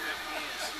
Yes.